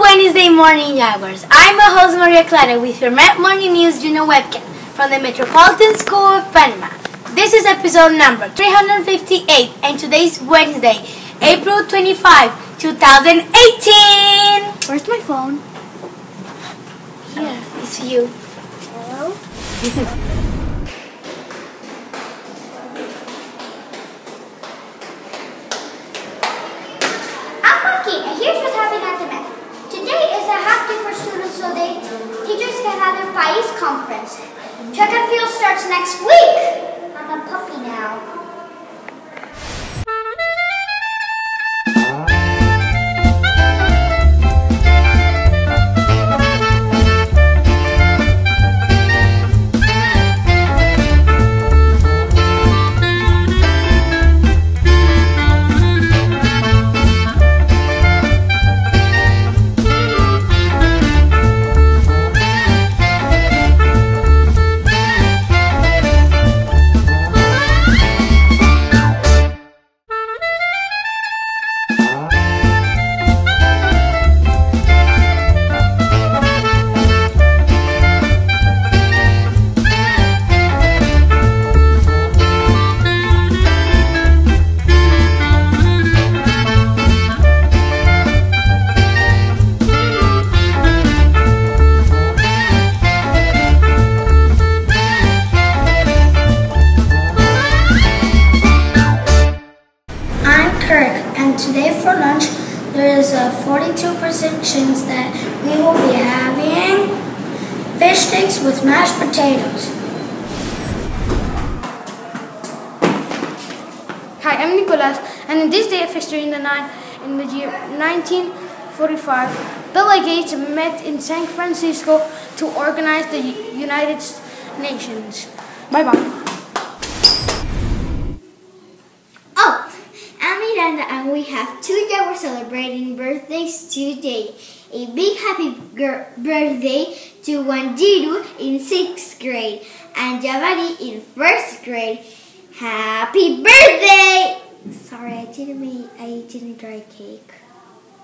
Wednesday morning Jaguars. I'm your host Maria Clara with your Met Morning News Juno webcam from the Metropolitan School of Panama. This is episode number 358 and today's Wednesday, April 25, 2018. Where's my phone? Here, it's you. Hello? I'm Monkey, and here's what's happening at the Met. Today for students so they teachers can have their PAIS conference. Track and field starts next week. Today for lunch there is a 42% chance that we will be having fish sticks with mashed potatoes. Hi, I'm Nicolas, and in this day of history in the, nine, in the year 1945, delegates met in San Francisco to organize the United Nations. Bye bye I'm and we have two that were celebrating birthdays today. A big happy birthday to Wanjiru in sixth grade and Javadi in first grade. Happy birthday! Sorry, I didn't make, I didn't dry cake.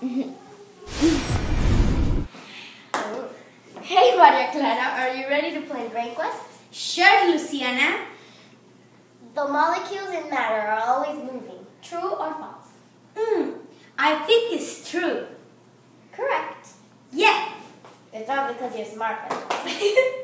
Hey Maria Clara, are you ready to play Brain Quest? Sure, Luciana. The molecules in matter are always moving. True or false? Hmm, I think it's true. Correct. Yeah. It's all because you're smart.